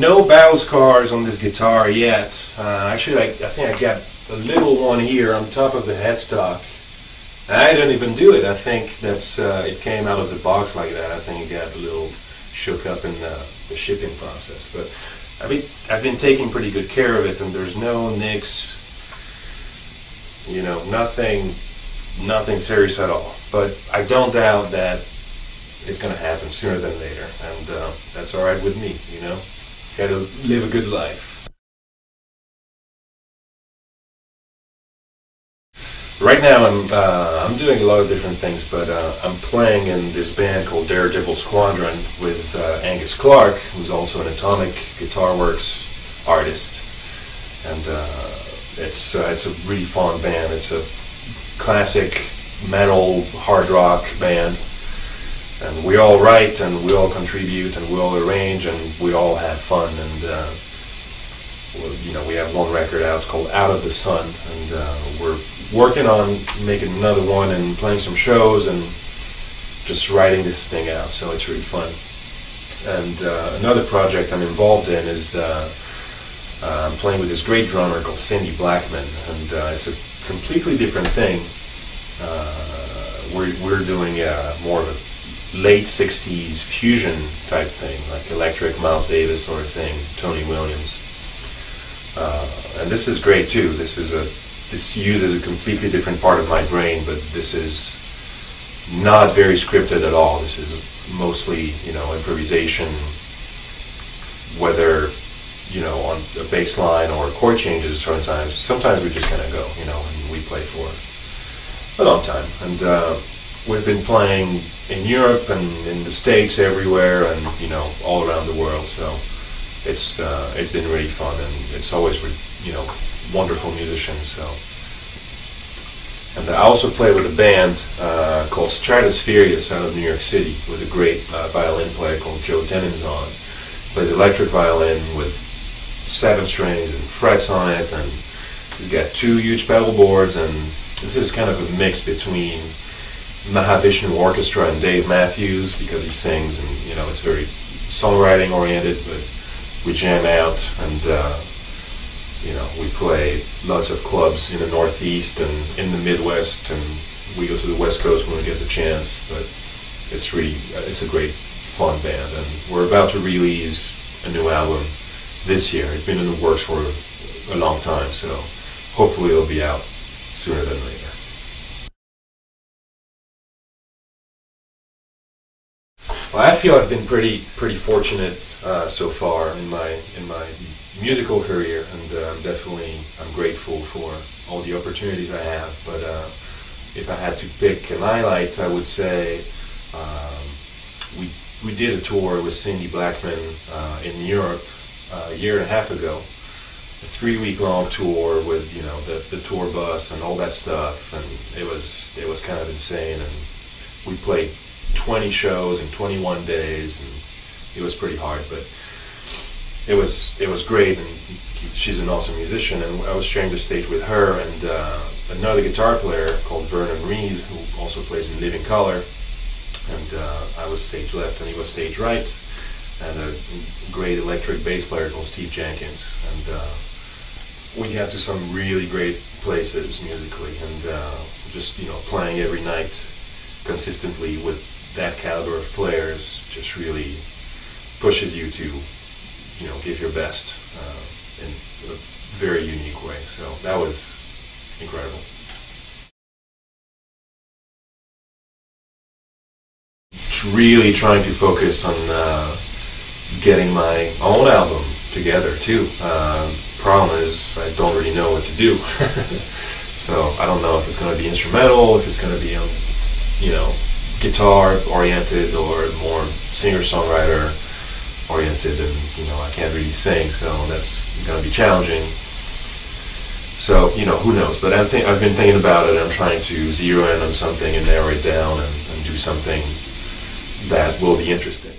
no battle scars on this guitar yet. Uh, actually, I, I think I got a little one here on top of the headstock. I didn't even do it. I think that's uh, it came out of the box like that. I think it got a little shook up in the, the shipping process. But I've been, I've been taking pretty good care of it, and there's no nicks. You know, nothing, nothing serious at all. But I don't doubt that it's going to happen sooner than later, and uh, that's all right with me. You know, to live a good life. Right now, I'm uh, I'm doing a lot of different things, but uh, I'm playing in this band called Daredevil Squadron with uh, Angus Clark, who's also an Atomic Guitar Works artist, and uh, it's uh, it's a really fun band. It's a classic metal hard rock band, and we all write and we all contribute and we all arrange and we all have fun and. Uh, you know, we have one record out called Out of the Sun, and we're working on making another one and playing some shows and just writing this thing out. So it's really fun. And uh, another project I'm involved in is uh, uh, I'm playing with this great drummer called Cindy Blackman, and uh, it's a completely different thing. Uh, we're, we're doing uh, more of a late 60s fusion type thing, like electric Miles Davis sort of thing, Tony Williams. and this is great too. This is a this uses a completely different part of my brain, but this is not very scripted at all. This is mostly, you know, improvisation, whether, you know, on a bass line or chord changes sometimes. Sometimes we just kind of go, you know, and we play for a long time. And uh, we've been playing in Europe and in the States everywhere and, you know, all around the world. So it's, uh, it's been really fun and it's always, you know, wonderful musicians. So, and I also play with a band uh, called Stratospheerius out of New York City with a great uh, violin player called Joe Deninzon. Plays electric violin with seven strings and frets on it, and he's got two huge pedal boards, and this is kind of a mix between Mahavishnu Orchestra and Dave Matthews because he sings, and you know it's very songwriting oriented, but we jam out and. Uh, you know, we play lots of clubs in the Northeast and in the Midwest, and we go to the West Coast when we get the chance. But it's really, it's a great, fun band, and we're about to release a new album this year. It's been in the works for a long time, so hopefully it'll be out sooner than later. Feel I've been pretty pretty fortunate uh, so far in my in my musical career, and uh, I'm definitely I'm grateful for all the opportunities I have. But uh, if I had to pick an highlight, I would say um, we we did a tour with Cindy Blackman uh, in Europe uh, a year and a half ago, a three week long tour with you know the the tour bus and all that stuff, and it was it was kind of insane, and we played 20 shows in 21 days, and it was pretty hard, but it was it was great. And she's an awesome musician, and I was sharing the stage with her and uh, another guitar player called Vernon Reid, who also plays in Living Colour. And uh, I was stage left, and he was stage right, and a great electric bass player called Steve Jenkins, and. Uh, we got to some really great places musically, and uh, just you know playing every night consistently with that caliber of players just really pushes you to, you know, give your best uh, in a very unique way. So that was incredible. Really trying to focus on uh, getting my own album together too. Uh, problem is I don't really know what to do. so I don't know if it's going to be instrumental, if it's going to be, um, you know, guitar oriented or more singer songwriter oriented and you know I can't really sing so that's going to be challenging. So you know who knows? But i think I've been thinking about it. I'm trying to zero in on something and narrow it down and, and do something that will be interesting